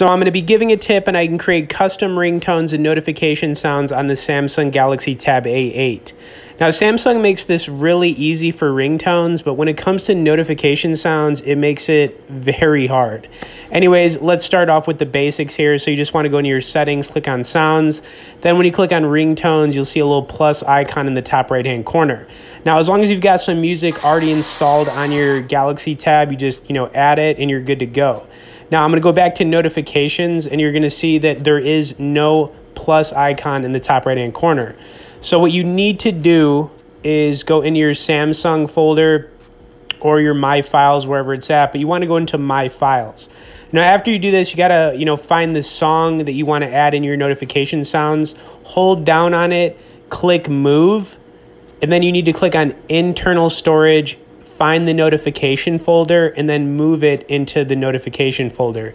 So I'm going to be giving a tip and I can create custom ringtones and notification sounds on the Samsung Galaxy Tab A8. Now Samsung makes this really easy for ringtones, but when it comes to notification sounds, it makes it very hard. Anyways, let's start off with the basics here. So you just want to go into your settings, click on sounds. Then when you click on ringtones, you'll see a little plus icon in the top right hand corner. Now, as long as you've got some music already installed on your Galaxy tab, you just, you know, add it and you're good to go. Now I'm going to go back to notifications and you're going to see that there is no plus icon in the top right hand corner. So what you need to do is go into your Samsung folder or your My Files, wherever it's at, but you want to go into My Files. Now, after you do this, you got to, you know, find the song that you want to add in your notification sounds, hold down on it, click Move, and then you need to click on Internal Storage find the notification folder and then move it into the notification folder.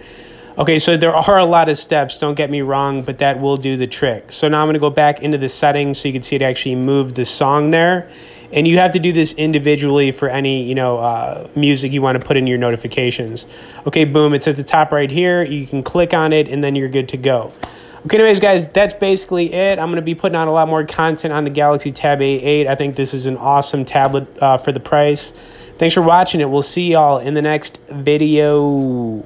Okay, so there are a lot of steps, don't get me wrong, but that will do the trick. So now I'm to go back into the settings so you can see it actually moved the song there. And you have to do this individually for any, you know, uh, music you want to put in your notifications. Okay, boom, it's at the top right here. You can click on it and then you're good to go. Okay, anyways, guys, that's basically it. I'm going to be putting out a lot more content on the Galaxy Tab A8. I think this is an awesome tablet uh, for the price. Thanks for watching it. We'll see y'all in the next video.